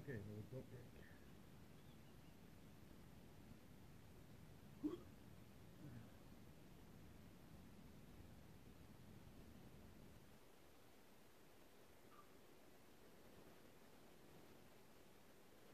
Okay, no, don't break.